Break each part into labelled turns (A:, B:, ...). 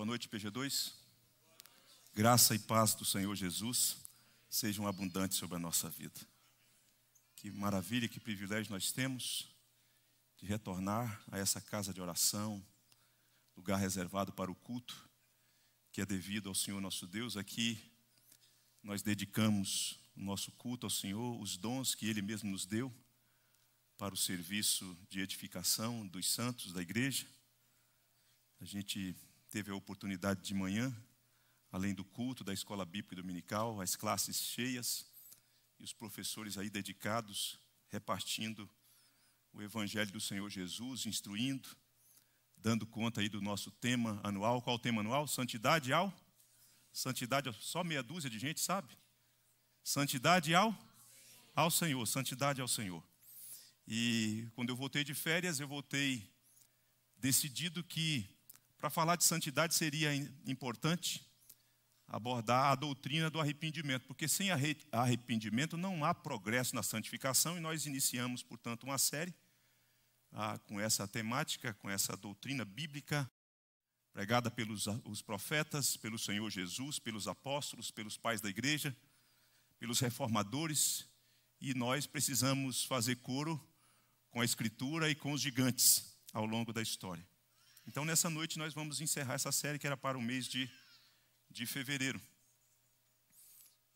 A: Boa noite, PG2. Graça e paz do Senhor Jesus sejam abundantes sobre a nossa vida. Que maravilha, que privilégio nós temos de retornar a essa casa de oração, lugar reservado para o culto, que é devido ao Senhor nosso Deus. Aqui nós dedicamos o nosso culto ao Senhor, os dons que Ele mesmo nos deu para o serviço de edificação dos santos da igreja. A gente teve a oportunidade de manhã, além do culto da escola bíblica dominical, as classes cheias e os professores aí dedicados, repartindo o evangelho do Senhor Jesus, instruindo, dando conta aí do nosso tema anual. Qual o tema anual? Santidade ao Santidade, só meia dúzia de gente sabe? Santidade ao ao Senhor, santidade ao Senhor. E quando eu voltei de férias, eu voltei decidido que para falar de santidade seria importante abordar a doutrina do arrependimento, porque sem arrependimento não há progresso na santificação e nós iniciamos, portanto, uma série ah, com essa temática, com essa doutrina bíblica pregada pelos os profetas, pelo Senhor Jesus, pelos apóstolos, pelos pais da igreja, pelos reformadores, e nós precisamos fazer coro com a escritura e com os gigantes ao longo da história. Então, nessa noite, nós vamos encerrar essa série que era para o mês de, de fevereiro.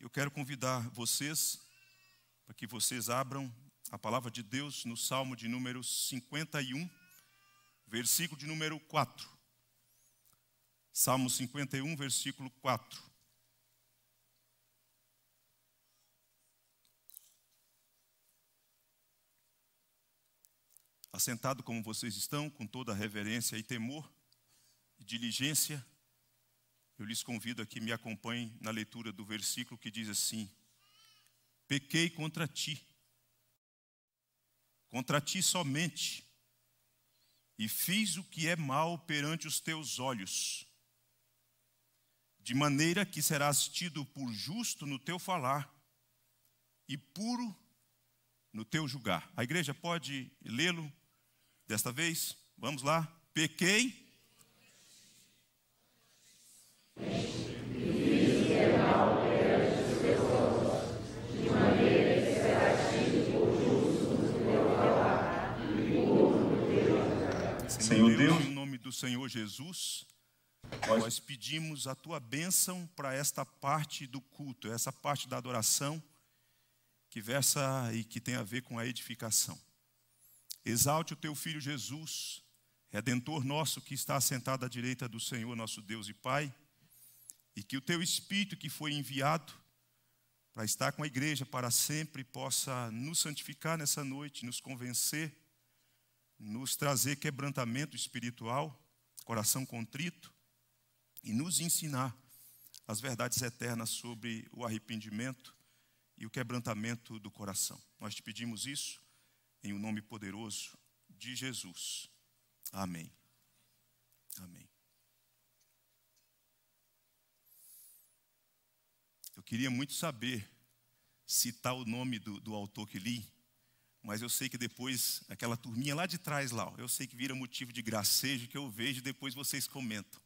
A: Eu quero convidar vocês para que vocês abram a palavra de Deus no Salmo de número 51, versículo de número 4. Salmo 51, versículo 4. Assentado como vocês estão, com toda reverência e temor e diligência, eu lhes convido a que me acompanhem na leitura do versículo que diz assim: Pequei contra ti, contra ti somente, e fiz o que é mal perante os teus olhos, de maneira que serás tido por justo no teu falar e puro no teu julgar. A igreja pode lê-lo Desta vez, vamos lá. Pequei. Senhor Deus, em nome do Senhor Jesus, nós pedimos a tua bênção para esta parte do culto, essa parte da adoração que versa e que tem a ver com a edificação. Exalte o teu filho Jesus, redentor nosso que está assentado à direita do Senhor, nosso Deus e Pai, e que o teu espírito que foi enviado para estar com a igreja para sempre possa nos santificar nessa noite, nos convencer, nos trazer quebrantamento espiritual, coração contrito e nos ensinar as verdades eternas sobre o arrependimento e o quebrantamento do coração. Nós te pedimos isso em o um nome poderoso de Jesus. Amém. Amém. Eu queria muito saber citar o nome do, do autor que li, mas eu sei que depois, aquela turminha lá de trás, lá, eu sei que vira motivo de gracejo que eu vejo e depois vocês comentam.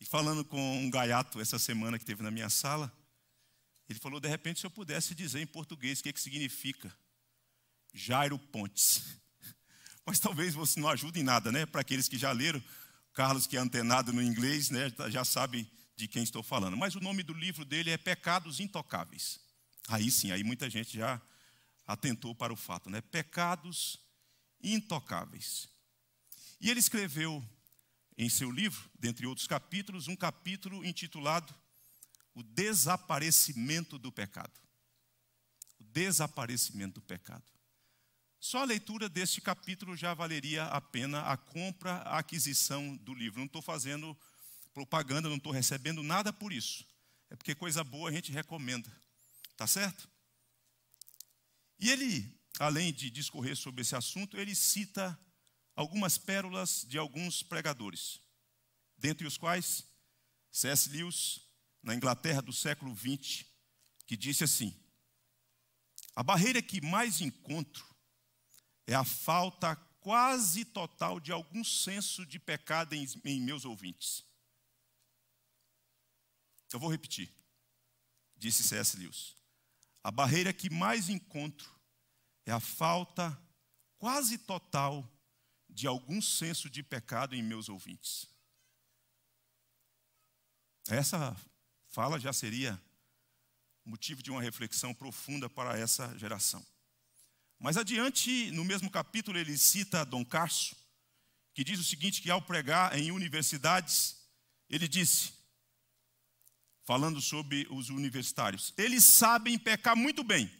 A: E falando com um gaiato essa semana que teve na minha sala, ele falou: de repente, se eu pudesse dizer em português o que, é que significa Jairo Pontes. Mas talvez você não ajude em nada, né? Para aqueles que já leram, Carlos, que é antenado no inglês, né? já sabe de quem estou falando. Mas o nome do livro dele é Pecados Intocáveis. Aí sim, aí muita gente já atentou para o fato, né? Pecados Intocáveis. E ele escreveu em seu livro, dentre outros capítulos, um capítulo intitulado O Desaparecimento do Pecado. O desaparecimento do pecado. Só a leitura deste capítulo já valeria a pena a compra, a aquisição do livro. Não estou fazendo propaganda, não estou recebendo nada por isso. É porque coisa boa a gente recomenda. Tá certo? E ele, além de discorrer sobre esse assunto, ele cita algumas pérolas de alguns pregadores, dentre os quais C.S. Lewis, na Inglaterra do século XX, que disse assim: A barreira que mais encontro é a falta quase total de algum senso de pecado em, em meus ouvintes. Eu vou repetir, disse C.S. Lewis. A barreira que mais encontro é a falta quase total de algum senso de pecado em meus ouvintes. Essa fala já seria motivo de uma reflexão profunda para essa geração. Mas adiante, no mesmo capítulo, ele cita Dom Carso, que diz o seguinte: que ao pregar em universidades, ele disse, falando sobre os universitários, eles sabem pecar muito bem,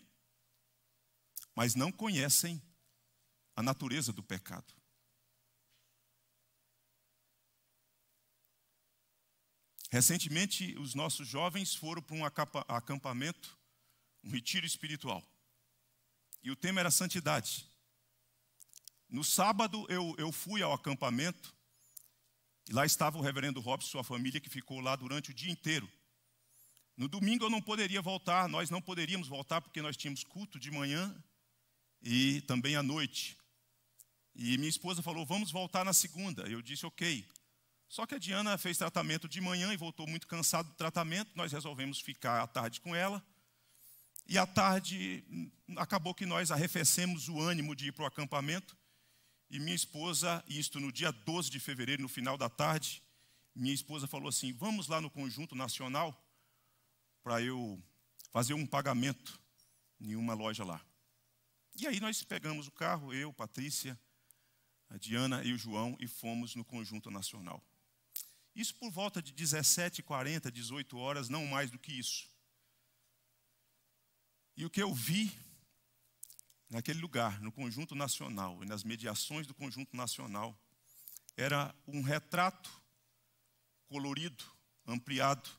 A: mas não conhecem a natureza do pecado. Recentemente, os nossos jovens foram para um acampamento, um retiro espiritual. E o tema era santidade. No sábado eu, eu fui ao acampamento e lá estava o reverendo Robson e sua família que ficou lá durante o dia inteiro. No domingo eu não poderia voltar, nós não poderíamos voltar porque nós tínhamos culto de manhã e também à noite. E minha esposa falou: "Vamos voltar na segunda". Eu disse: "OK". Só que a Diana fez tratamento de manhã e voltou muito cansado do tratamento. Nós resolvemos ficar à tarde com ela. E à tarde, acabou que nós arrefecemos o ânimo de ir para o acampamento. E minha esposa, isto no dia 12 de fevereiro, no final da tarde, minha esposa falou assim: Vamos lá no Conjunto Nacional para eu fazer um pagamento em uma loja lá. E aí nós pegamos o carro, eu, Patrícia, a Diana e o João, e fomos no Conjunto Nacional. Isso por volta de 17h40, 18 horas, não mais do que isso. E o que eu vi naquele lugar, no conjunto nacional e nas mediações do conjunto nacional, era um retrato colorido, ampliado,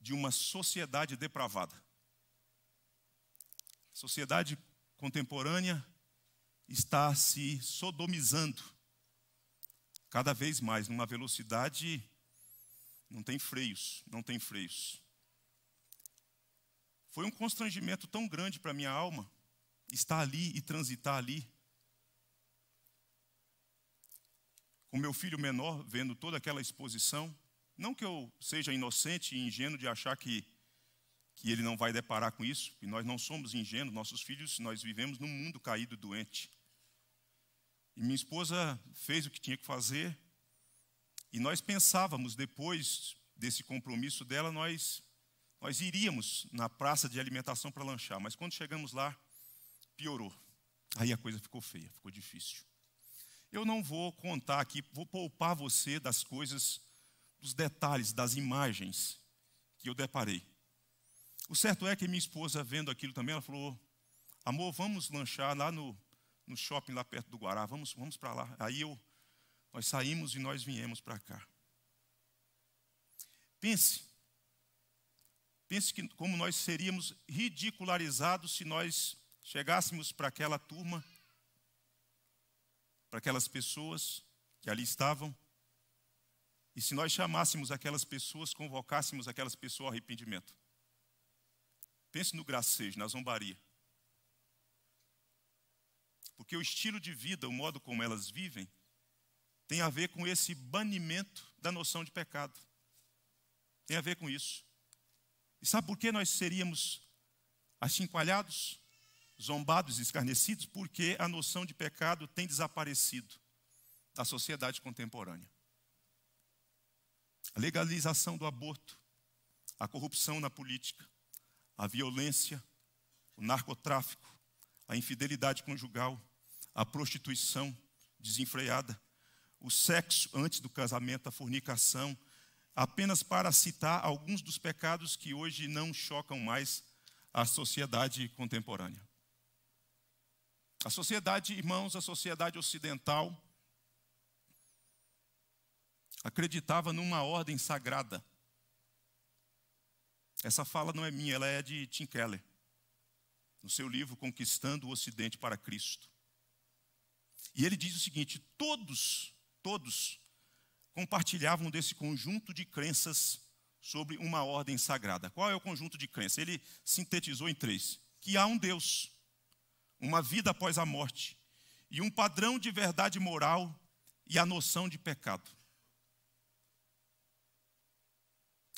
A: de uma sociedade depravada. Sociedade contemporânea está se sodomizando cada vez mais, numa velocidade, não tem freios, não tem freios. Foi um constrangimento tão grande para minha alma estar ali e transitar ali. Com meu filho menor, vendo toda aquela exposição. Não que eu seja inocente e ingênuo de achar que, que ele não vai deparar com isso, e nós não somos ingênuos, nossos filhos, nós vivemos num mundo caído doente. E minha esposa fez o que tinha que fazer, e nós pensávamos, depois desse compromisso dela, nós nós iríamos na praça de alimentação para lanchar, mas quando chegamos lá, piorou. Aí a coisa ficou feia, ficou difícil. Eu não vou contar aqui, vou poupar você das coisas, dos detalhes, das imagens que eu deparei. O certo é que minha esposa, vendo aquilo também, ela falou: Amor, vamos lanchar lá no, no shopping, lá perto do Guará, vamos, vamos para lá. Aí eu, nós saímos e nós viemos para cá. Pense, Pense que como nós seríamos ridicularizados se nós chegássemos para aquela turma, para aquelas pessoas que ali estavam, e se nós chamássemos aquelas pessoas, convocássemos aquelas pessoas ao arrependimento. Pense no gracejo, na zombaria. Porque o estilo de vida, o modo como elas vivem, tem a ver com esse banimento da noção de pecado. Tem a ver com isso. E sabe por que nós seríamos achincoalhados, zombados, escarnecidos? Porque a noção de pecado tem desaparecido da sociedade contemporânea. A legalização do aborto, a corrupção na política, a violência, o narcotráfico, a infidelidade conjugal, a prostituição desenfreada, o sexo antes do casamento, a fornicação, apenas para citar alguns dos pecados que hoje não chocam mais a sociedade contemporânea. A sociedade, irmãos, a sociedade ocidental acreditava numa ordem sagrada. Essa fala não é minha, ela é de Tim Keller, no seu livro Conquistando o Ocidente para Cristo. E ele diz o seguinte: todos, todos compartilhavam desse conjunto de crenças sobre uma ordem sagrada. Qual é o conjunto de crenças? Ele sintetizou em três: que há um Deus, uma vida após a morte e um padrão de verdade moral e a noção de pecado.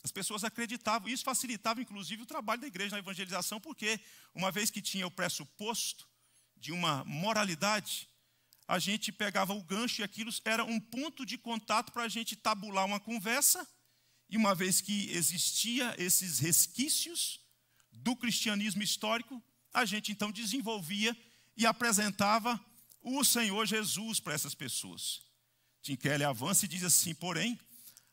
A: As pessoas acreditavam, isso facilitava inclusive o trabalho da igreja na evangelização, porque uma vez que tinha o pressuposto de uma moralidade, a gente pegava o gancho e aquilo era um ponto de contato para a gente tabular uma conversa, e uma vez que existia esses resquícios do cristianismo histórico, a gente então desenvolvia e apresentava o Senhor Jesus para essas pessoas. Tim Keller avança e diz assim: porém,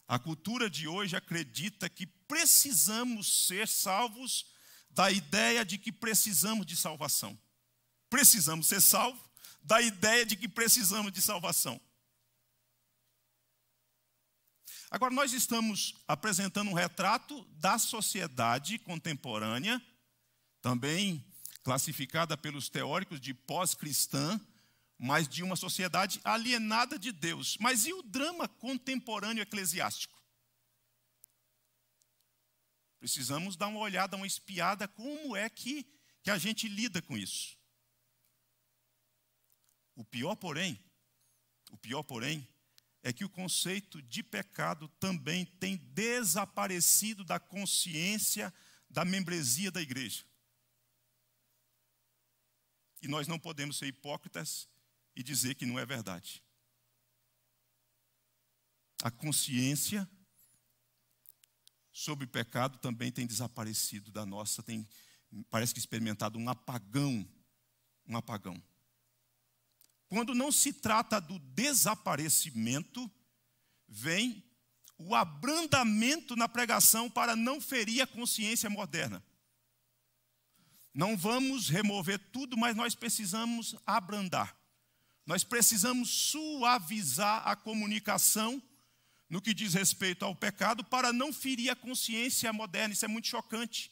A: a cultura de hoje acredita que precisamos ser salvos da ideia de que precisamos de salvação. Precisamos ser salvos da ideia de que precisamos de salvação. Agora, nós estamos apresentando um retrato da sociedade contemporânea, também classificada pelos teóricos de pós-cristã, mas de uma sociedade alienada de Deus. Mas e o drama contemporâneo eclesiástico? Precisamos dar uma olhada, uma espiada, como é que, que a gente lida com isso. O pior, porém, o pior, porém, é que o conceito de pecado também tem desaparecido da consciência da membresia da igreja. E nós não podemos ser hipócritas e dizer que não é verdade. A consciência sobre o pecado também tem desaparecido da nossa, tem parece que experimentado um apagão, um apagão. Quando não se trata do desaparecimento, vem o abrandamento na pregação para não ferir a consciência moderna. Não vamos remover tudo, mas nós precisamos abrandar. Nós precisamos suavizar a comunicação no que diz respeito ao pecado para não ferir a consciência moderna. Isso é muito chocante.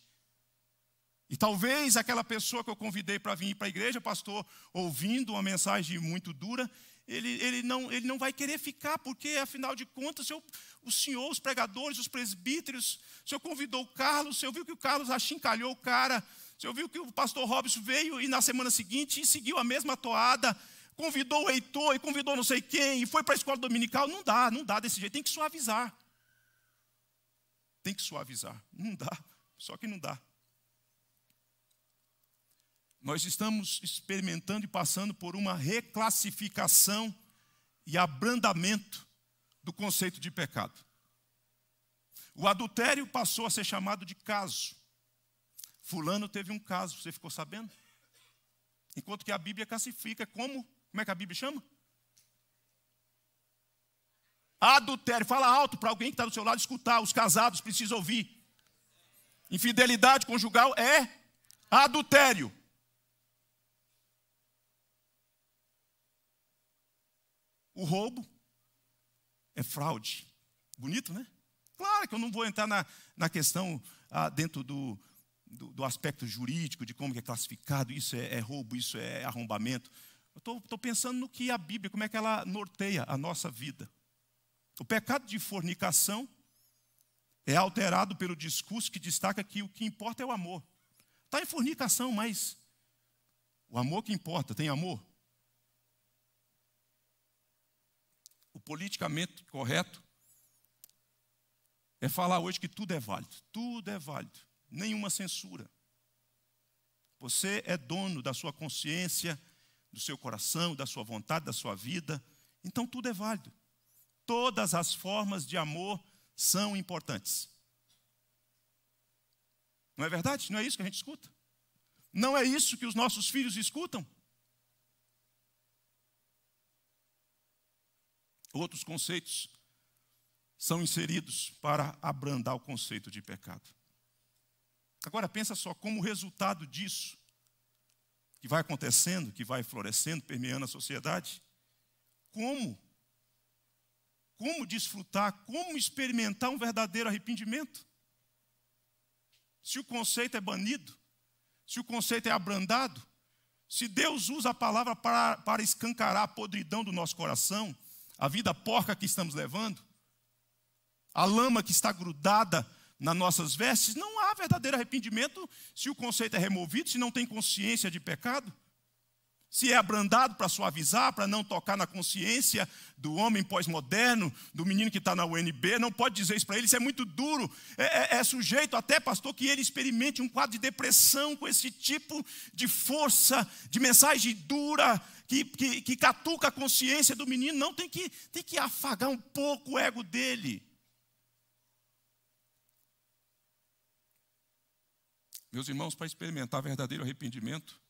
A: E talvez aquela pessoa que eu convidei para vir para a igreja, pastor, ouvindo uma mensagem muito dura, ele, ele, não, ele não vai querer ficar, porque afinal de contas, o, o senhor, os pregadores, os presbíteros, o senhor convidou o Carlos, o senhor viu que o Carlos achincalhou o cara, o senhor viu que o pastor Robson veio e na semana seguinte seguiu a mesma toada, convidou o Heitor e convidou não sei quem, e foi para a escola dominical. Não dá, não dá desse jeito, tem que suavizar. Tem que suavizar. Não dá, só que não dá. Nós estamos experimentando e passando por uma reclassificação e abrandamento do conceito de pecado. O adultério passou a ser chamado de caso. Fulano teve um caso, você ficou sabendo? Enquanto que a Bíblia classifica como como é que a Bíblia chama? Adultério. Fala alto para alguém que está do seu lado escutar. Os casados precisam ouvir. Infidelidade conjugal é adultério. O roubo é fraude. Bonito, né? Claro que eu não vou entrar na, na questão ah, dentro do, do, do, aspecto jurídico, de como é classificado, isso é, é roubo, isso é arrombamento. Eu estou pensando no que a Bíblia, como é que ela norteia a nossa vida. O pecado de fornicação é alterado pelo discurso que destaca que o que importa é o amor. Está em fornicação, mas o amor que importa, tem amor? Politicamente correto é falar hoje que tudo é válido. Tudo é válido. Nenhuma censura. Você é dono da sua consciência, do seu coração, da sua vontade, da sua vida. Então tudo é válido. Todas as formas de amor são importantes. Não é verdade? Não é isso que a gente escuta? Não é isso que os nossos filhos escutam? Outros conceitos são inseridos para abrandar o conceito de pecado. Agora pensa só como resultado disso que vai acontecendo, que vai florescendo, permeando a sociedade. Como? Como desfrutar, como experimentar um verdadeiro arrependimento? Se o conceito é banido, se o conceito é abrandado, se Deus usa a palavra para, para escancarar a podridão do nosso coração, a vida porca que estamos levando, a lama que está grudada nas nossas vestes, não há verdadeiro arrependimento se o conceito é removido, se não tem consciência de pecado. se é abrandado para suavizar, para não tocar na consciência do homem pós-moderno, do menino que está na UNB, não pode dizer isso para ele, isso é muito duro. É, é, é, sujeito até, pastor, que ele experimente um quadro de depressão com esse tipo de força, de mensagem dura, que, que, que catuca a consciência do menino. Não, tem que, tem que afagar um pouco o ego dele. Meus irmãos, para experimentar verdadeiro arrependimento,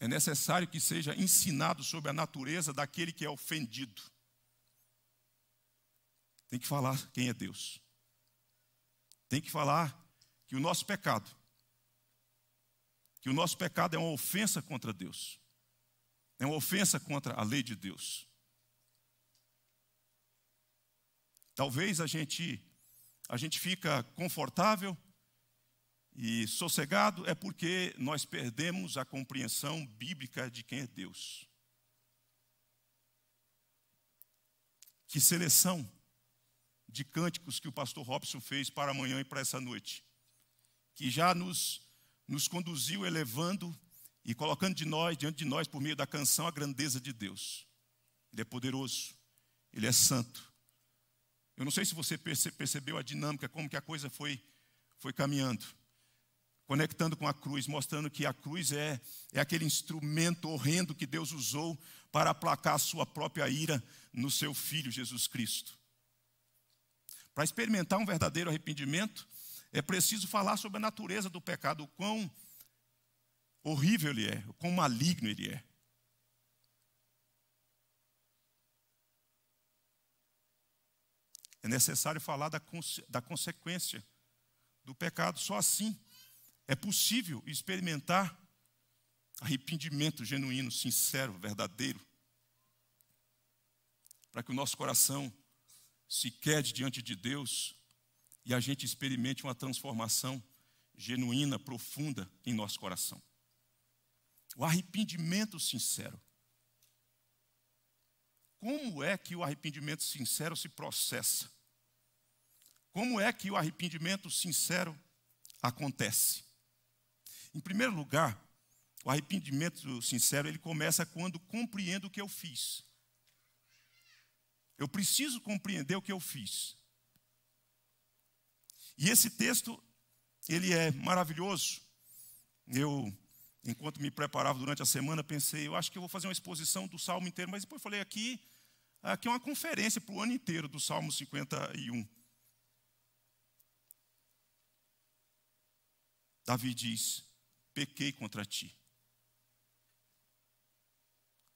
A: é necessário que seja ensinado sobre a natureza daquele que é ofendido. Tem que falar quem é Deus. Tem que falar que o nosso pecado, que o nosso pecado é uma ofensa contra Deus. É uma ofensa contra a lei de Deus. Talvez a gente a gente fica confortável e sossegado é porque nós perdemos a compreensão bíblica de quem é Deus. Que seleção de cânticos que o pastor Robson fez para amanhã e para essa noite, que já nos, nos conduziu elevando e colocando de nós, diante de nós, por meio da canção, a grandeza de Deus. Ele é poderoso, ele é santo. Eu não sei se você percebeu a dinâmica, como que a coisa foi, foi caminhando conectando com a cruz, mostrando que a cruz é, é aquele instrumento horrendo que Deus usou para aplacar a sua própria ira no seu Filho Jesus Cristo. Para experimentar um verdadeiro arrependimento, é preciso falar sobre a natureza do pecado, o quão horrível ele é, o quão maligno ele é. É necessário falar da, da consequência do pecado, só assim é possível experimentar arrependimento genuíno, sincero, verdadeiro, para que o nosso coração se quede diante de Deus e a gente experimente uma transformação genuína, profunda em nosso coração. O arrependimento sincero. Como é que o arrependimento sincero se processa? Como é que o arrependimento sincero acontece? Em primeiro lugar, o arrependimento sincero, ele começa quando compreendo o que eu fiz. Eu preciso compreender o que eu fiz. E esse texto, ele é maravilhoso. Eu, enquanto me preparava durante a semana, pensei, eu acho que eu vou fazer uma exposição do Salmo inteiro, mas depois falei aqui, aqui é uma conferência para o ano inteiro do Salmo 51. Davi diz: pequei contra ti.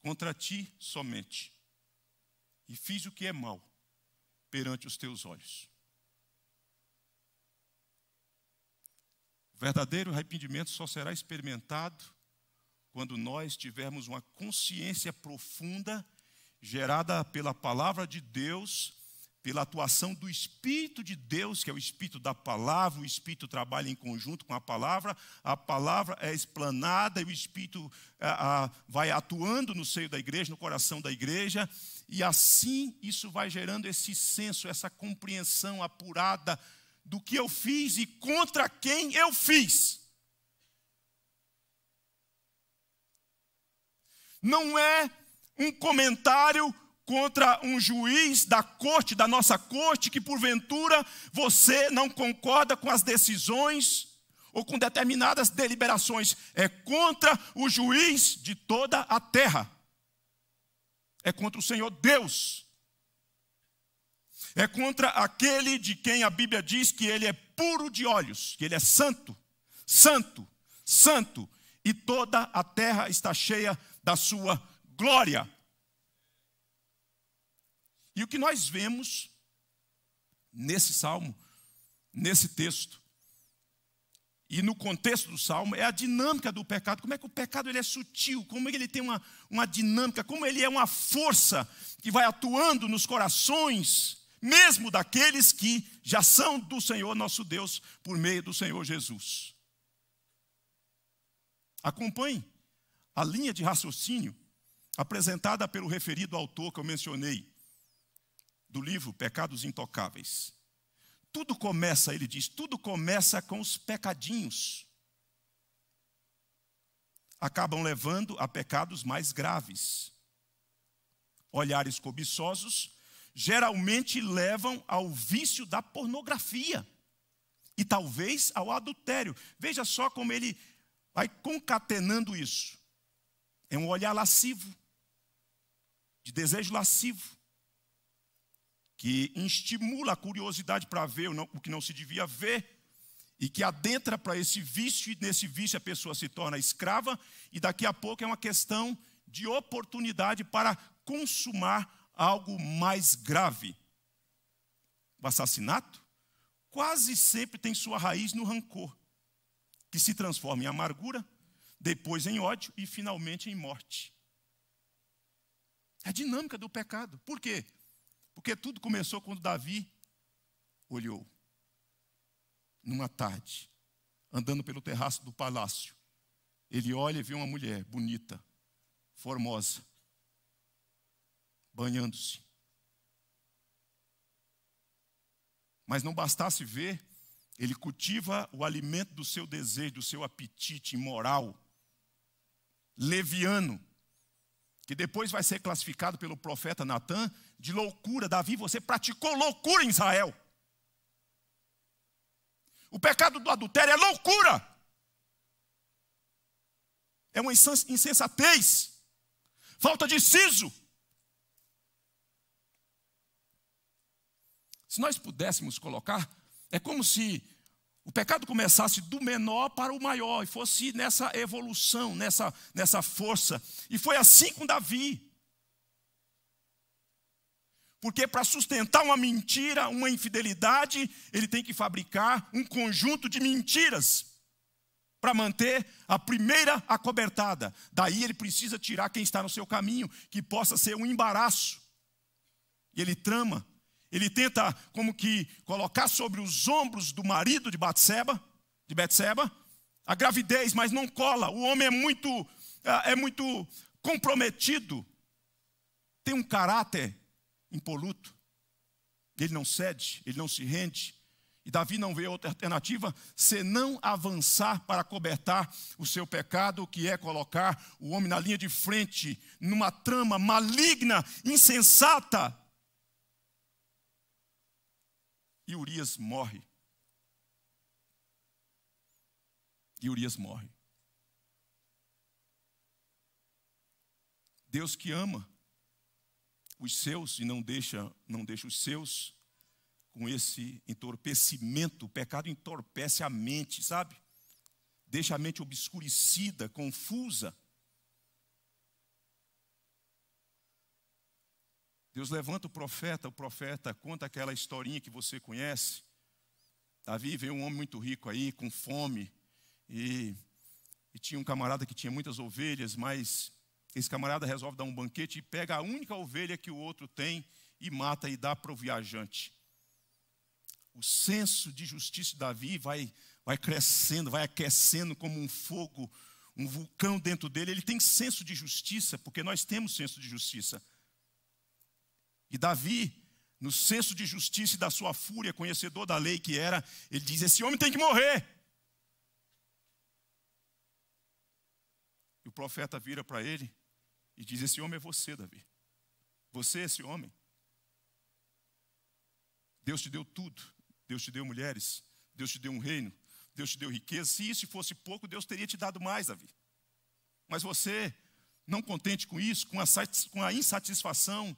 A: Contra ti somente. E fiz o que é mal perante os teus olhos. Verdadeiro arrependimento só será experimentado quando nós tivermos uma consciência profunda, gerada pela palavra de Deus pela atuação do Espírito de Deus, que é o Espírito da palavra, o Espírito trabalha em conjunto com a palavra, a palavra é explanada e o Espírito a, a, vai atuando no seio da igreja, no coração da igreja, e assim isso vai gerando esse senso, essa compreensão apurada do que eu fiz e contra quem eu fiz. Não é um comentário contra um juiz da corte, da nossa corte, que porventura você não concorda com as decisões ou com determinadas deliberações. É contra o juiz de toda a terra. É contra o Senhor Deus. É contra aquele de quem a Bíblia diz que ele é puro de olhos, que ele é santo, santo, santo, e toda a terra está cheia da sua glória. E o que nós vemos nesse salmo, nesse texto, e no contexto do salmo, é a dinâmica do pecado. Como é que o pecado ele é sutil, como ele tem uma, uma dinâmica, como ele é uma força que vai atuando nos corações, mesmo daqueles que já são do Senhor nosso Deus, por meio do Senhor Jesus. Acompanhe a linha de raciocínio apresentada pelo referido autor que eu mencionei do livro Pecados Intocáveis. Tudo começa, ele diz, tudo começa com os pecadinhos. acabam levando a pecados mais graves. Olhares cobiçosos geralmente levam ao vício da pornografia e talvez ao adultério. Veja só como ele vai concatenando isso. É um olhar lascivo, de desejo lascivo, que estimula a curiosidade para ver o que não se devia ver e que adentra para esse vício, e nesse vício a pessoa se torna escrava, e daqui a pouco é uma questão de oportunidade para consumar algo mais grave. O assassinato quase sempre tem sua raiz no rancor, que se transforma em amargura, depois em ódio e finalmente em morte. É a dinâmica do pecado. Por quê? Porque tudo começou quando Davi olhou numa tarde, andando pelo terraço do palácio. Ele olha e vê uma mulher bonita, formosa, banhando-se. Mas não bastasse ver, ele cultiva o alimento do seu desejo, do seu apetite imoral, leviano, que depois vai ser classificado pelo profeta Natan de loucura. Davi, você praticou loucura em Israel. O pecado do adultério é loucura. É uma insensatez. Falta de siso. Se nós pudéssemos colocar, é como se o pecado começasse do menor para o maior e fosse nessa evolução, nessa, nessa força. E foi assim com Davi. Porque para sustentar uma mentira, uma infidelidade, ele tem que fabricar um conjunto de mentiras para manter a primeira acobertada. Daí ele precisa tirar quem está no seu caminho, que possa ser um embaraço. E ele trama, ele tenta como que colocar sobre os ombros do marido de Batseba, de Betseba, a gravidez, mas não cola. O homem é muito é, é muito comprometido. Tem um caráter impoluto. Ele não cede, ele não se rende. E Davi não vê outra alternativa senão avançar para cobertar o seu pecado, que é colocar o homem na linha de frente, numa trama maligna, insensata. E Urias morre. E Urias morre. Deus que ama os seus e não deixa, não deixa os seus com esse entorpecimento. O pecado entorpece a mente, sabe? Deixa a mente obscurecida, confusa. Deus levanta o profeta, o profeta conta aquela historinha que você conhece. Davi veio um homem muito rico aí, com fome, e, e tinha um camarada que tinha muitas ovelhas, mas esse camarada resolve dar um banquete e pega a única ovelha que o outro tem e mata e dá para o viajante. O senso de justiça de Davi vai, vai crescendo, vai aquecendo como um fogo, um vulcão dentro dele. Ele tem senso de justiça, porque nós temos senso de justiça. E Davi, no senso de justiça e da sua fúria, conhecedor da lei que era, ele diz: Esse homem tem que morrer. E o profeta vira para ele e diz: Esse homem é você, Davi. Você é esse homem. Deus te deu tudo. Deus te deu mulheres. Deus te deu um reino. Deus te deu riqueza. Se isso fosse pouco, Deus teria te dado mais, Davi. Mas você, não contente com isso, com a, com a insatisfação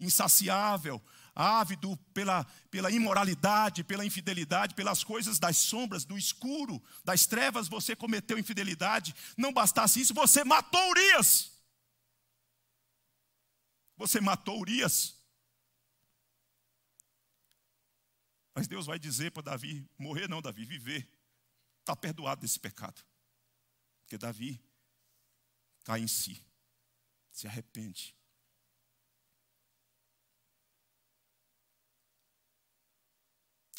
A: insaciável, ávido pela, pela imoralidade, pela infidelidade, pelas coisas das sombras, do escuro, das trevas, você cometeu infidelidade. Não bastasse isso, você matou Urias. Você matou Urias. Mas Deus vai dizer para Davi: morrer não, Davi, viver. Está perdoado desse pecado. Porque Davi cai em si, se arrepende.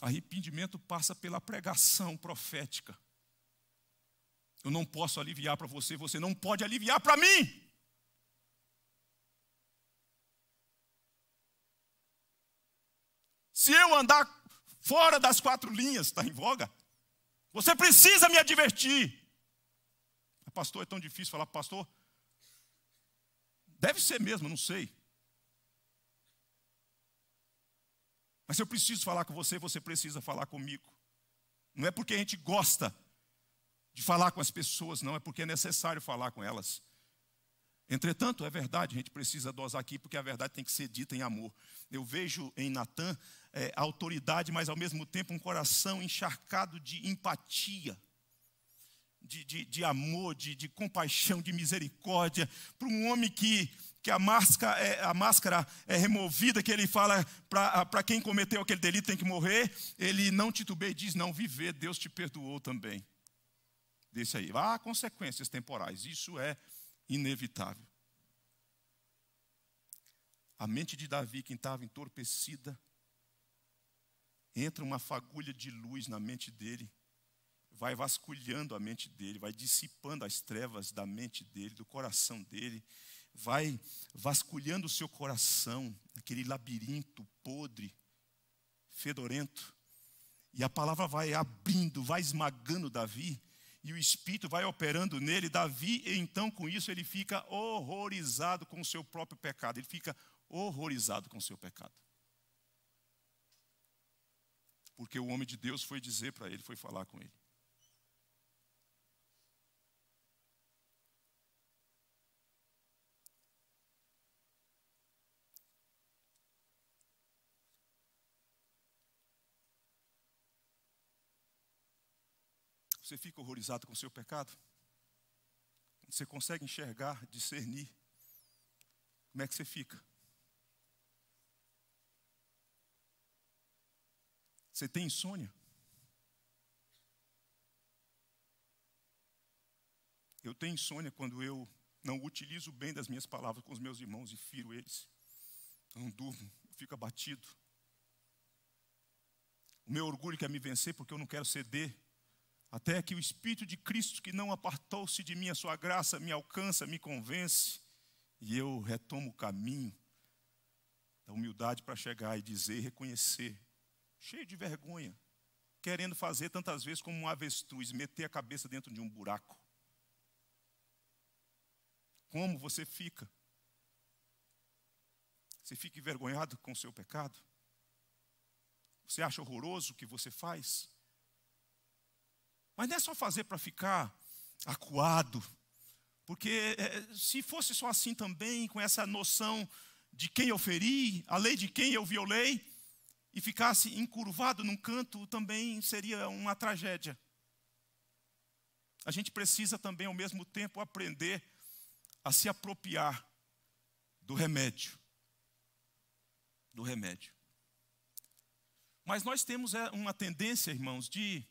A: Arrependimento passa pela pregação profética. Eu não posso aliviar para você, você não pode aliviar para mim. Se eu andar fora das quatro linhas, está em voga, você precisa me advertir. Pastor, é tão difícil falar, pastor. Deve ser mesmo, não sei. Mas eu preciso falar com você, você precisa falar comigo. Não é porque a gente gosta de falar com as pessoas, não, é porque é necessário falar com elas. Entretanto, é verdade, a gente precisa dosar aqui, porque a verdade tem que ser dita em amor. Eu vejo em Natan é, autoridade, mas ao mesmo tempo um coração encharcado de empatia, de, de, de amor, de, de, compaixão, de misericórdia, para um homem que, que a, máscara é, a máscara é removida, que ele fala para quem cometeu aquele delito tem que morrer, ele não titubeia e diz: Não, viver, Deus te perdoou também. Desse aí. Há consequências temporais, isso é inevitável. A mente de Davi, que estava entorpecida, entra uma fagulha de luz na mente dele, vai vasculhando a mente dele, vai dissipando as trevas da mente dele, do coração dele, vai vasculhando o seu coração, aquele labirinto podre, fedorento, e a palavra vai abrindo, vai esmagando Davi, e o Espírito vai operando nele, Davi, então com isso ele fica horrorizado com o seu próprio pecado, ele fica horrorizado com o seu pecado. Porque o homem de Deus foi dizer para ele, foi falar com ele. Você fica horrorizado com o seu pecado? Você consegue enxergar, discernir? Como é que você fica? Você tem insônia? Eu tenho insônia quando eu não utilizo bem das minhas palavras com os meus irmãos e firo eles. Eu não durmo, eu fico abatido. O meu orgulho quer me vencer porque eu não quero ceder até que o Espírito de Cristo, que não apartou-se de mim, a sua graça me alcança, me convence, e eu retomo o caminho da humildade para chegar e dizer, reconhecer, cheio de vergonha, querendo fazer tantas vezes como um avestruz, meter a cabeça dentro de um buraco. Como você fica? Você fica envergonhado com o seu pecado? Você acha horroroso o que você faz? Mas não é só fazer para ficar acuado, porque é, se fosse só assim também, com essa noção de quem eu feri, a lei de quem eu violei, e ficasse encurvado num canto, também seria uma tragédia. A gente precisa também, ao mesmo tempo, aprender a se apropriar do remédio. Do remédio. Mas nós temos é, uma tendência, irmãos, de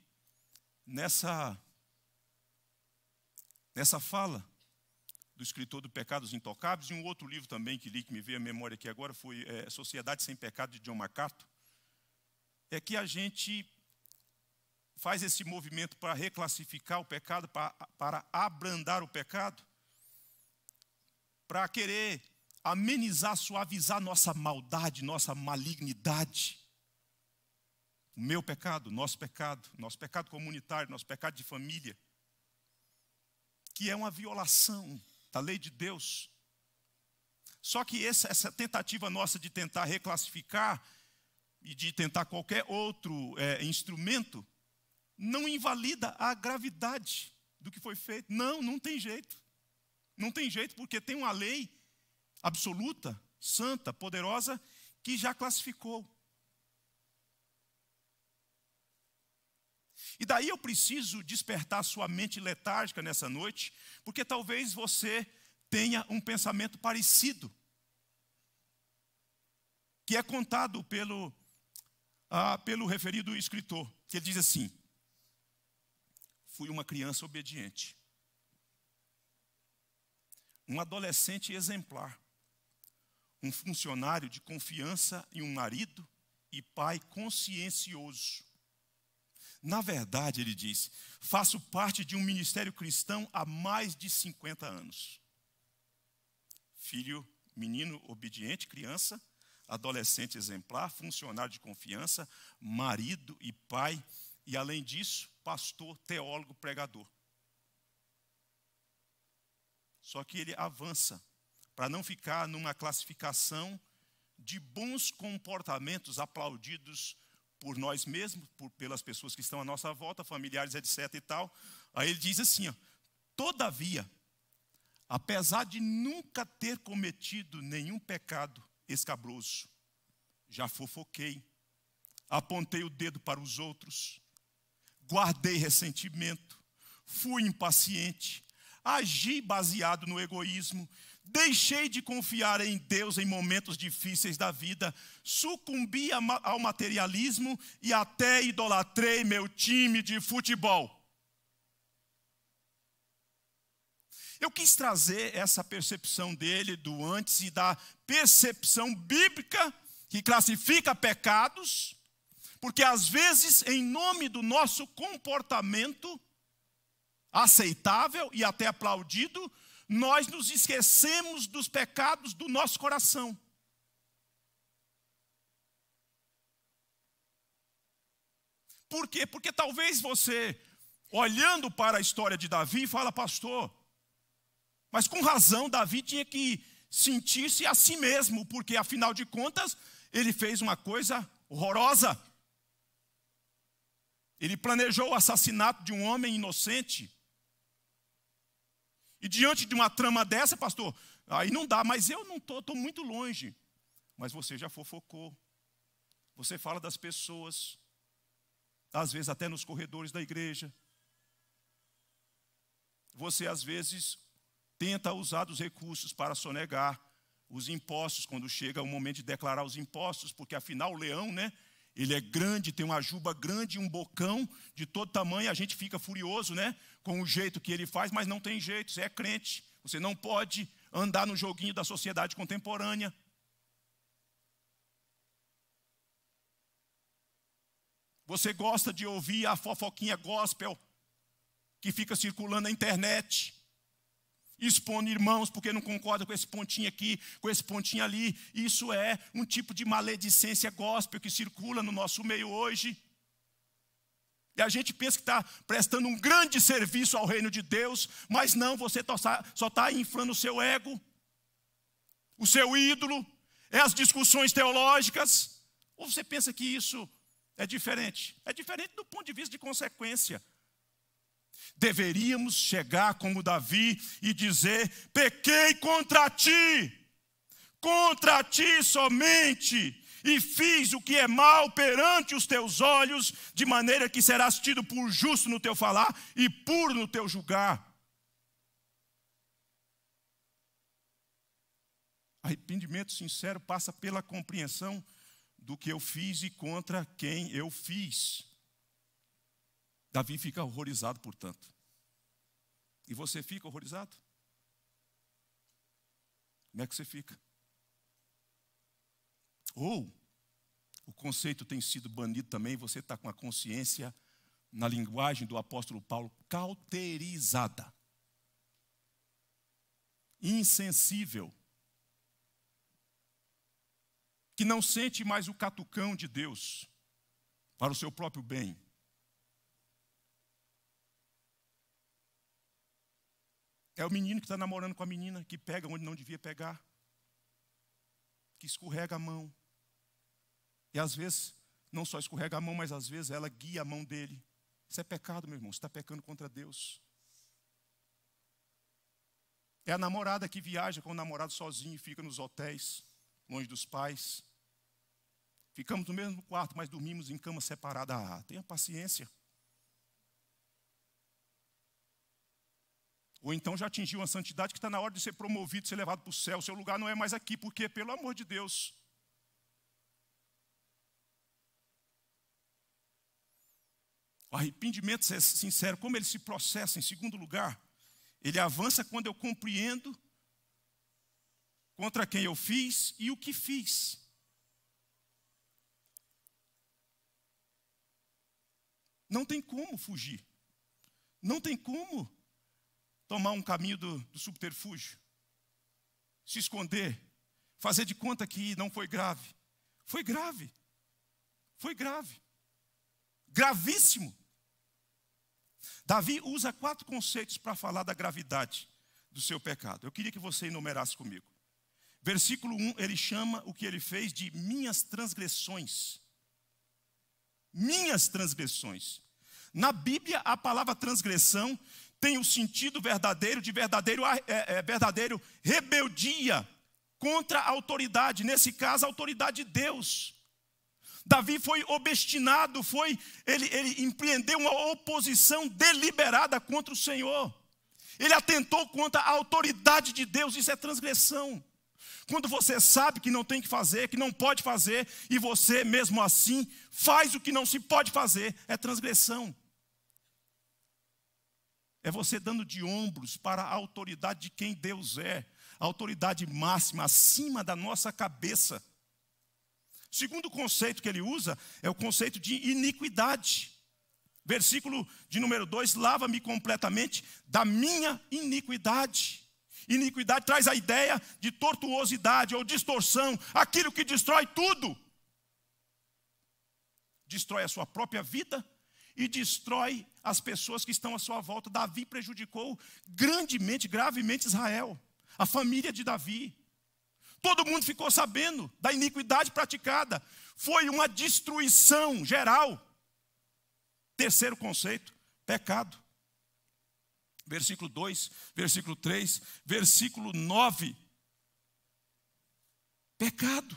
A: nessa, nessa fala do escritor do Pecados Intocáveis, e um outro livro também que li, que me veio à memória aqui agora, foi é, Sociedade Sem Pecado, de John MacArthur, é que a gente faz esse movimento para reclassificar o pecado, para, para abrandar o pecado, para querer amenizar, suavizar nossa maldade, nossa malignidade o meu pecado, nosso pecado, nosso pecado comunitário, nosso pecado de família, que é uma violação da lei de Deus. Só que essa, essa tentativa nossa de tentar reclassificar e de tentar qualquer outro é, instrumento, não invalida a gravidade do que foi feito. Não, não tem jeito. Não tem jeito, porque tem uma lei absoluta, santa, poderosa, que já classificou. E daí eu preciso despertar sua mente letárgica nessa noite, porque talvez você tenha um pensamento parecido, que é contado pelo, ah, pelo referido escritor, que ele diz assim: Fui uma criança obediente, um adolescente exemplar, um funcionário de confiança e um marido e pai consciencioso na verdade, ele diz, faço parte de um ministério cristão há mais de 50 anos. Filho, menino obediente, criança, adolescente exemplar, funcionário de confiança, marido e pai, e além disso, pastor, teólogo, pregador. Só que ele avança para não ficar numa classificação de bons comportamentos aplaudidos por nós mesmos, por, pelas pessoas que estão à nossa volta, familiares, etc. e tal. Aí ele diz assim: ó, todavia, apesar de nunca ter cometido nenhum pecado escabroso, já fofoquei, apontei o dedo para os outros, guardei ressentimento, fui impaciente, agi baseado no egoísmo, deixei de confiar em Deus em momentos difíceis da vida, sucumbi ao materialismo e até idolatrei meu time de futebol. Eu quis trazer essa percepção dele do antes e da percepção bíblica que classifica pecados, porque às vezes, em nome do nosso comportamento aceitável e até aplaudido, nós nos esquecemos dos pecados do nosso coração. Por quê? Porque talvez você, olhando para a história de Davi, fala, pastor, mas com razão, Davi tinha que sentir-se a si mesmo, porque afinal de contas, ele fez uma coisa horrorosa. Ele planejou o assassinato de um homem inocente. E diante de uma trama dessa, pastor, aí não dá, mas eu não estou, estou muito longe. Mas você já fofocou. Você fala das pessoas, às vezes até nos corredores da igreja. Você, às vezes, tenta usar dos recursos para sonegar os impostos quando chega o momento de declarar os impostos, porque afinal o leão, né? Ele é grande, tem uma juba grande, um bocão de todo tamanho, a gente fica furioso, né? Com o jeito que ele faz, mas não tem jeito, você é crente. Você não pode andar no joguinho da sociedade contemporânea. Você gosta de ouvir a fofoquinha gospel que fica circulando na internet expondo irmãos porque não concorda com esse pontinho aqui, com esse pontinho ali. Isso é um tipo de maledicência gospel que circula no nosso meio hoje. E a gente pensa que está prestando um grande serviço ao reino de Deus, mas não, você só está inflando o seu ego, o seu ídolo, é as discussões teológicas. Ou você pensa que isso é diferente? É diferente do ponto de vista de consequência. Deveríamos chegar como Davi e dizer: pequei contra ti, contra ti somente, e fiz o que é mal perante os teus olhos, de maneira que serás tido por justo no teu falar e puro no teu julgar. Arrependimento sincero passa pela compreensão do que eu fiz e contra quem eu fiz. Davi fica horrorizado, portanto. E você fica horrorizado? Como é que você fica? Ou o conceito tem sido banido também, você está com a consciência, na linguagem do apóstolo Paulo, cauterizada, insensível, que não sente mais o catucão de Deus para o seu próprio bem. É o menino que está namorando com a menina, que pega onde não devia pegar, que escorrega a mão. E às vezes, não só escorrega a mão, mas às vezes ela guia a mão dele. Isso é pecado, meu irmão. Você está pecando contra Deus. É a namorada que viaja com o namorado sozinho e fica nos hotéis, longe dos pais. Ficamos no mesmo quarto, mas dormimos em cama separada. Ah, tenha paciência. Ou então já atingiu uma santidade que está na hora de ser promovido, ser levado para o céu. Seu lugar não é mais aqui, porque, pelo amor de Deus. O arrependimento sincero, como ele se processa, em segundo lugar, ele avança quando eu compreendo contra quem eu fiz e o que fiz. Não tem como fugir. Não tem como tomar um caminho do, do subterfúgio, se esconder, fazer de conta que não foi grave. Foi grave. Foi grave. Gravíssimo. Davi usa quatro conceitos para falar da gravidade do seu pecado. Eu queria que você enumerasse comigo. Versículo 1, ele chama o que ele fez de minhas transgressões. Minhas transgressões. Na Bíblia, a palavra transgressão tem o sentido verdadeiro de verdadeiro, é, é, verdadeiro rebeldia contra a autoridade, nesse caso, a autoridade de Deus. Davi foi obstinado, foi ele, ele empreendeu uma oposição deliberada contra o Senhor. Ele atentou contra a autoridade de Deus, isso é transgressão. Quando você sabe que não tem que fazer, que não pode fazer, e você mesmo assim faz o que não se pode fazer, é transgressão. É você dando de ombros para a autoridade de quem Deus é, a autoridade máxima acima da nossa cabeça. O segundo conceito que ele usa é o conceito de iniquidade. Versículo de número 2: lava-me completamente da minha iniquidade. Iniquidade traz a ideia de tortuosidade ou distorção, aquilo que destrói tudo. Destrói a sua própria vida e destrói as pessoas que estão à sua volta. Davi prejudicou grandemente, gravemente Israel, a família de Davi. Todo mundo ficou sabendo da iniquidade praticada. Foi uma destruição geral. Terceiro conceito: pecado. Versículo 2, versículo 3, versículo 9. Pecado.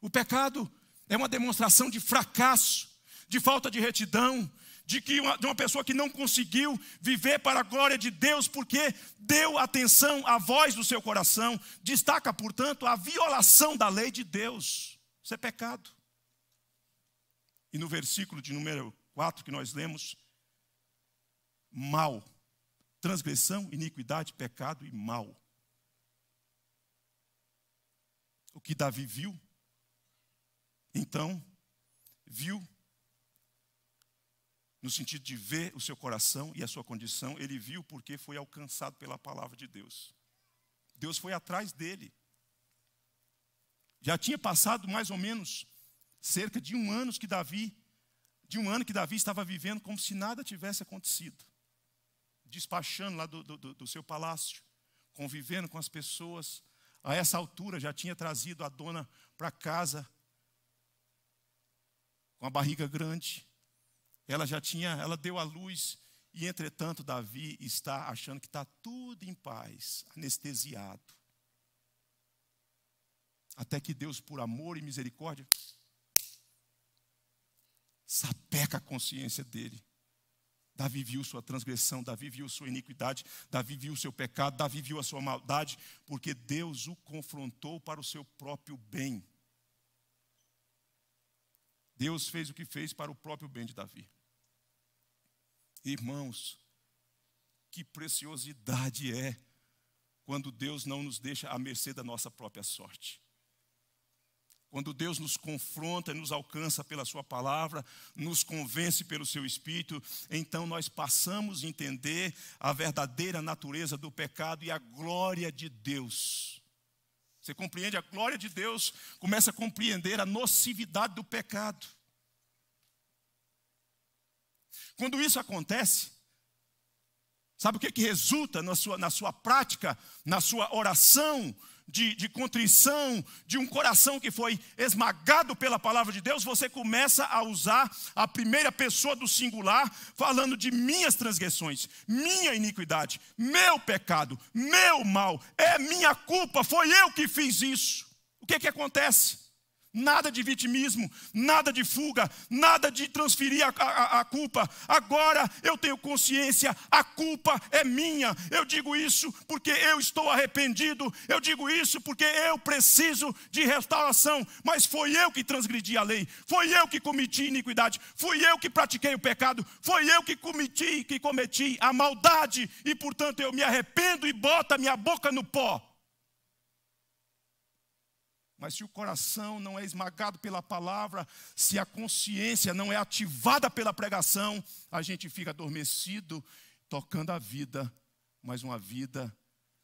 A: O pecado é uma demonstração de fracasso, de falta de retidão, de que uma, de uma pessoa que não conseguiu viver para a glória de Deus, porque deu atenção à voz do seu coração, destaca, portanto, a violação da lei de Deus. Isso é pecado. E no versículo de número 4 que nós lemos, mal, transgressão, iniquidade, pecado e mal. O que Davi viu, então, viu no sentido de ver o seu coração e a sua condição, ele viu porque foi alcançado pela palavra de Deus. Deus foi atrás dele. Já tinha passado mais ou menos cerca de um ano que Davi, de um ano que Davi estava vivendo como se nada tivesse acontecido, despachando lá do, do, do seu palácio, convivendo com as pessoas. A essa altura já tinha trazido a dona para casa com a barriga grande, ela já tinha, ela deu à luz, e entretanto Davi está achando que está tudo em paz, anestesiado. Até que Deus, por amor e misericórdia, sapeca a consciência dele. Davi viu sua transgressão, Davi viu sua iniquidade, Davi viu seu pecado, Davi viu a sua maldade, porque Deus o confrontou para o seu próprio bem. Deus fez o que fez para o próprio bem de Davi. Irmãos, que preciosidade é quando Deus não nos deixa à mercê da nossa própria sorte. Quando Deus nos confronta e nos alcança pela Sua palavra, nos convence pelo Seu Espírito, então nós passamos a entender a verdadeira natureza do pecado e a glória de Deus. Você compreende a glória de Deus, começa a compreender a nocividade do pecado. Quando isso acontece, sabe o que, que resulta na sua, na sua prática, na sua oração de, de contrição, de um coração que foi esmagado pela palavra de Deus? Você começa a usar a primeira pessoa do singular, falando de minhas transgressões, minha iniquidade, meu pecado, meu mal, é minha culpa, foi eu que fiz isso. O que, que acontece? Nada de vitimismo, nada de fuga, nada de transferir a, a, a, culpa. Agora eu tenho consciência, a culpa é minha. Eu digo isso porque eu estou arrependido. Eu digo isso porque eu preciso de restauração. Mas foi eu que transgredi a lei, foi eu que cometi iniquidade, fui eu que pratiquei o pecado, foi eu que cometi, que cometi a maldade. E portanto eu me arrependo e boto a minha boca no pó. Mas se o coração não é esmagado pela palavra, se a consciência não é ativada pela pregação, a gente fica adormecido, tocando a vida, mas uma vida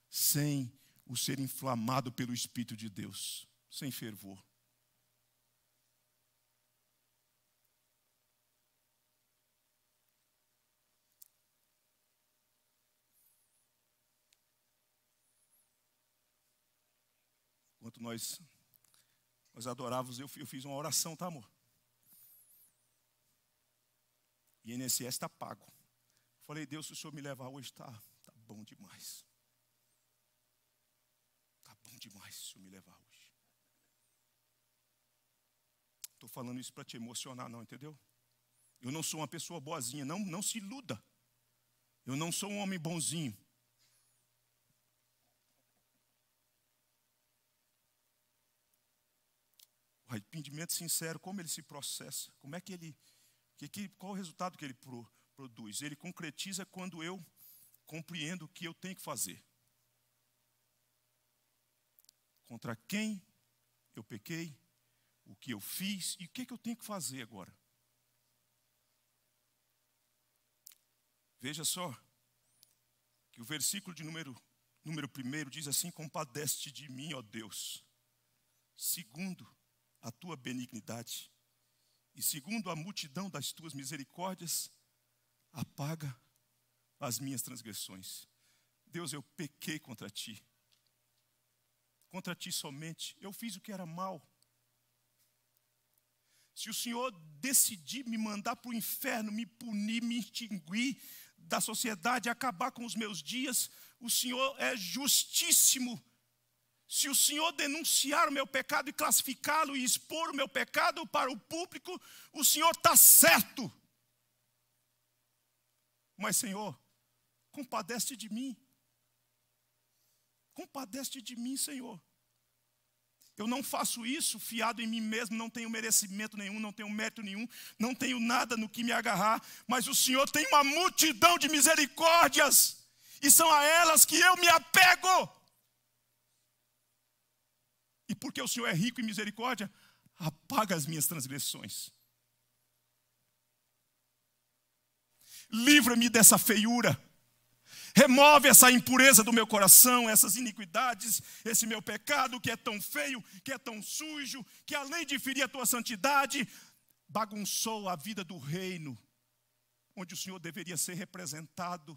A: sem o ser inflamado pelo Espírito de Deus, sem fervor. Enquanto nós nós adorávamos, eu, eu fiz uma oração, tá, amor? E INSS está pago. Falei, Deus, se o Senhor me levar hoje, está tá bom demais. Está bom demais se o Senhor me levar hoje. Estou falando isso para te emocionar, não, entendeu? Eu não sou uma pessoa boazinha, não, não se iluda. Eu não sou um homem bonzinho. O arrependimento sincero, como ele se processa? Como é que ele. Que, que, qual o resultado que ele pro, produz? Ele concretiza quando eu compreendo o que eu tenho que fazer. Contra quem eu pequei, o que eu fiz e o que, que eu tenho que fazer agora. Veja só, que o versículo de número, número primeiro diz assim: Compadece de mim, ó Deus, segundo a tua benignidade, e segundo a multidão das tuas misericórdias, apaga as minhas transgressões. Deus, eu pequei contra ti, contra ti somente, eu fiz o que era mal. Se o Senhor decidir me mandar para o inferno, me punir, me extinguir, da sociedade, acabar com os meus dias, o Senhor é justíssimo. Se o Senhor denunciar o meu pecado e classificá-lo e expor o meu pecado para o público, o Senhor está certo. Mas, Senhor, compadece de mim. Compadece de mim, Senhor. Eu não faço isso fiado em mim mesmo, não tenho merecimento nenhum, não tenho mérito nenhum, não tenho nada no que me agarrar, mas o Senhor tem uma multidão de misericórdias, e são a elas que eu me apego. E porque o Senhor é rico em misericórdia, apaga as minhas transgressões. Livra-me dessa feiura. Remove essa impureza do meu coração, essas iniquidades, esse meu pecado que é tão feio, que é tão sujo, que além de ferir a tua santidade, bagunçou a vida do reino, onde o Senhor deveria ser representado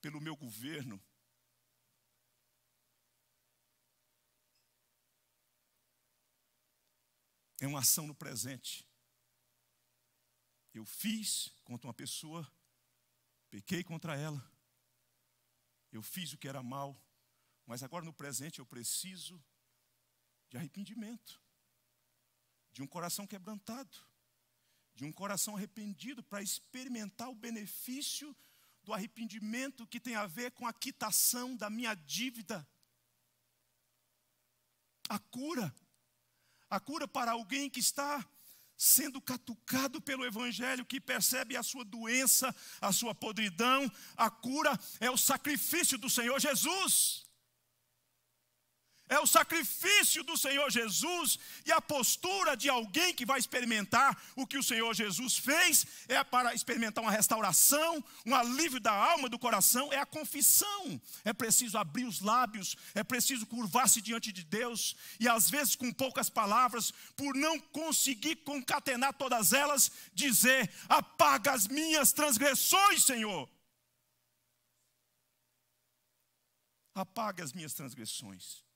A: pelo meu governo. É uma ação no presente. Eu fiz contra uma pessoa, pequei contra ela eu fiz o que era mal, mas agora no presente eu preciso de arrependimento, de um coração quebrantado, de um coração arrependido para experimentar o benefício do arrependimento que tem a ver com a quitação da minha dívida. A cura. A cura para alguém que está sendo catucado pelo Evangelho, que percebe a sua doença, a sua podridão, a cura é o sacrifício do Senhor Jesus. É o sacrifício do Senhor Jesus e a postura de alguém que vai experimentar o que o Senhor Jesus fez é para experimentar uma restauração, um alívio da alma, do coração, é a confissão. É preciso abrir os lábios, é preciso curvar-se diante de Deus e às vezes com poucas palavras, por não conseguir concatenar todas elas, dizer: apaga as minhas transgressões, Senhor. Apaga as minhas transgressões.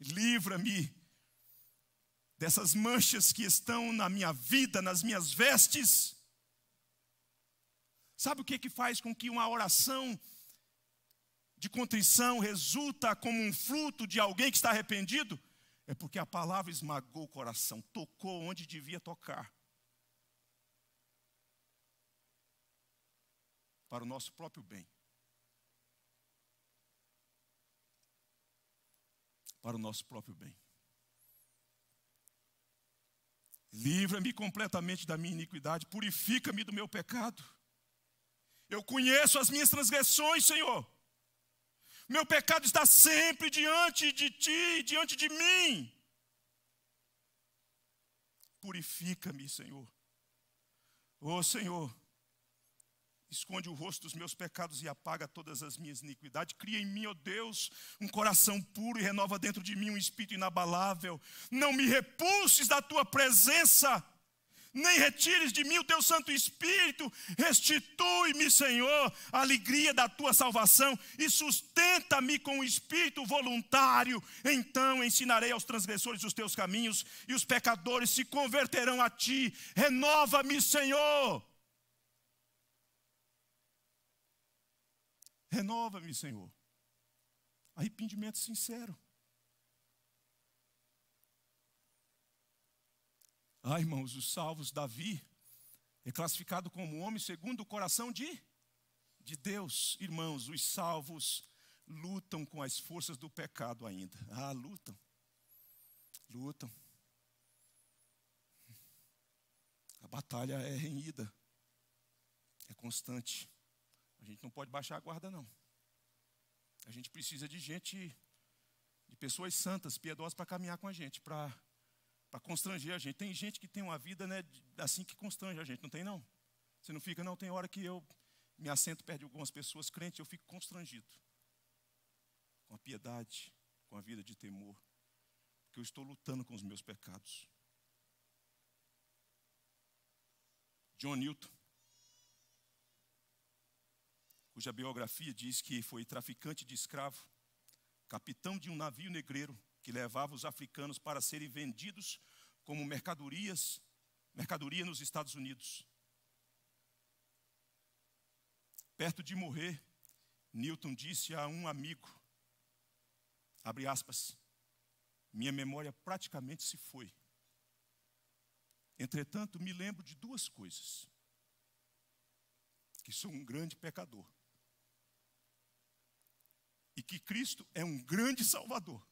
A: Livra-me dessas manchas que estão na minha vida, nas minhas vestes. Sabe o que, que faz com que uma oração de contrição resulta como um fruto de alguém que está arrependido? É porque a palavra esmagou o coração, tocou onde devia tocar. Para o nosso próprio bem. Para o nosso próprio bem. Livra-me completamente da minha iniquidade, purifica-me do meu pecado. Eu conheço as minhas transgressões, Senhor. Meu pecado está sempre diante de ti, diante de mim. Purifica-me, Senhor. Oh, Senhor, esconde o rosto dos meus pecados e apaga todas as minhas iniquidades. Cria em mim, ó oh Deus, um coração puro e renova dentro de mim um espírito inabalável. Não me repulses da tua presença. nem retires de mim o teu Santo Espírito. Restitui-me, Senhor, a alegria da tua salvação e sustenta-me com o espírito voluntário. Então ensinarei aos transgressores os teus caminhos e os pecadores se converterão a ti. Renova-me, Senhor. Renova-me, Senhor. Arrependimento sincero. Ah, irmãos, os salvos, Davi é classificado como homem segundo o coração de, de Deus. Irmãos, os salvos lutam com as forças do pecado ainda. Ah, lutam. Lutam. A batalha é renhida, é constante. A gente não pode baixar a guarda, não. A gente precisa de gente, de pessoas santas, piedosas para caminhar com a gente, para constranger a gente. Tem gente que tem uma vida né, assim que constrange a gente, não tem não? Você não fica, não, tem hora que eu me assento perto de algumas pessoas crentes, eu fico constrangido. Com a piedade, com a vida de temor. Porque eu estou lutando com os meus pecados. John Newton, cuja biografia diz que foi traficante de escravo, capitão de um navio negreiro, que levava os africanos para serem vendidos como mercadorias, mercadoria nos Estados Unidos. Perto de morrer, Newton disse a um amigo, abre aspas, minha memória praticamente se foi. Entretanto, me lembro de duas coisas: que sou um grande pecador e que Cristo é um grande Salvador.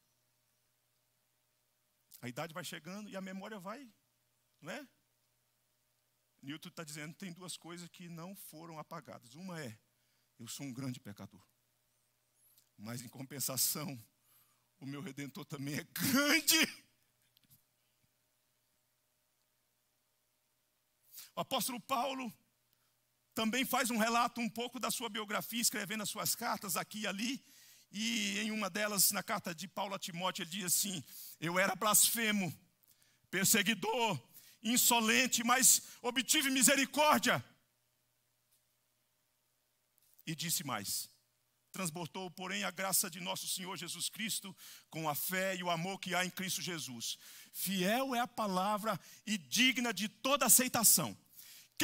A: A idade vai chegando e a memória vai, não é? Newton está dizendo tem duas coisas que não foram apagadas. Uma é, eu sou um grande pecador. Mas em compensação, o meu redentor também é grande. O apóstolo Paulo também faz um relato um pouco da sua biografia, escrevendo as suas cartas aqui e ali. E em uma delas, na carta de Paulo a Timóteo, ele diz assim: Eu era blasfemo, perseguidor, insolente, mas obtive misericórdia. E disse mais: Transbordou, porém, a graça de nosso Senhor Jesus Cristo com a fé e o amor que há em Cristo Jesus. Fiel é a palavra e digna de toda aceitação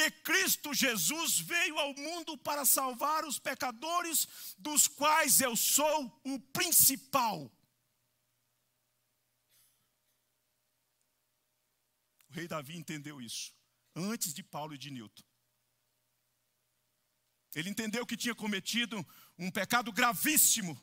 A: que Cristo Jesus veio ao mundo para salvar os pecadores, dos quais eu sou o principal. O rei Davi entendeu isso, antes de Paulo e de Newton. Ele entendeu que tinha cometido um pecado gravíssimo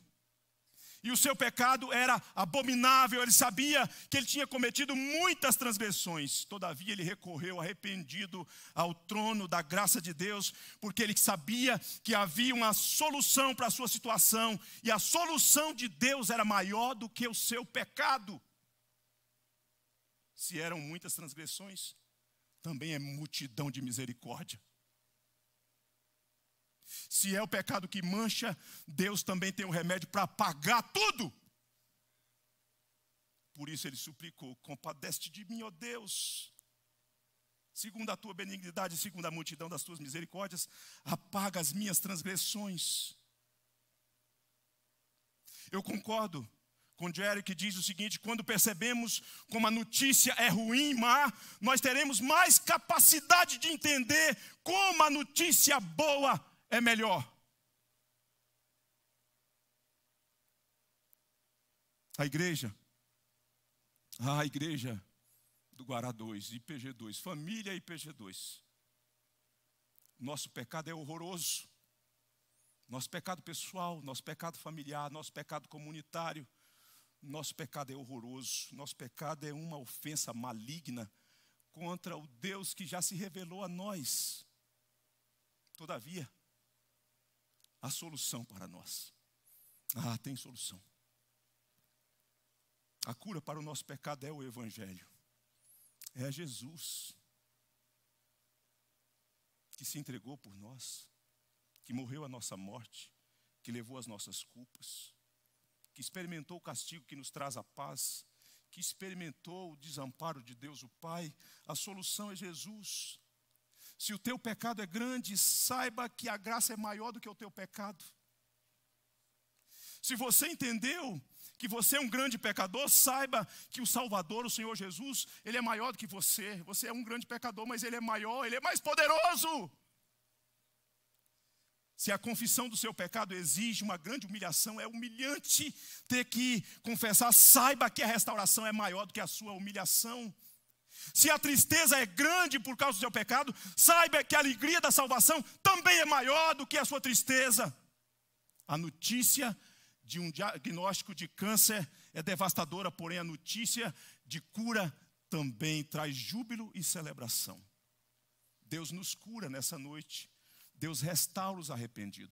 A: e o seu pecado era abominável, ele sabia que ele tinha cometido muitas transgressões, todavia ele recorreu arrependido ao trono da graça de Deus, porque ele sabia que havia uma solução para a sua situação, e a solução de Deus era maior do que o seu pecado. Se eram muitas transgressões, também é multidão de misericórdia. Se é o pecado que mancha, Deus também tem um remédio para apagar tudo. Por isso ele suplicou: Compadece de mim, ó Deus. Segundo a tua benignidade, segundo a multidão das tuas misericórdias, apaga as minhas transgressões. Eu concordo com Jerry que diz o seguinte: quando percebemos como a notícia é ruim, má, nós teremos mais capacidade de entender como a notícia boa é melhor. A igreja, a igreja do Guará 2, IPG 2, família IPG 2. Nosso pecado é horroroso. Nosso pecado pessoal, nosso pecado familiar, nosso pecado comunitário, nosso pecado é horroroso. Nosso pecado é uma ofensa maligna contra o Deus que já se revelou a nós. Todavia, a solução para nós. Ah, tem solução. A cura para o nosso pecado é o Evangelho. É Jesus que se entregou por nós, que morreu a nossa morte, que levou as nossas culpas, que experimentou o castigo que nos traz a paz, que experimentou o desamparo de Deus o Pai, a solução é Jesus. Se o teu pecado é grande, saiba que a graça é maior do que o teu pecado. Se você entendeu que você é um grande pecador, saiba que o Salvador, o Senhor Jesus, ele é maior do que você. Você é um grande pecador, mas ele é maior, ele é mais poderoso. Se a confissão do seu pecado exige uma grande humilhação, é humilhante ter que confessar. Saiba que a restauração é maior do que a sua humilhação. Se a tristeza é grande por causa do seu pecado, saiba que a alegria da salvação também é maior do que a sua tristeza. A notícia de um diagnóstico de câncer é devastadora, porém a notícia de cura também traz júbilo e celebração. Deus nos cura nessa noite. Deus restaura os arrependidos.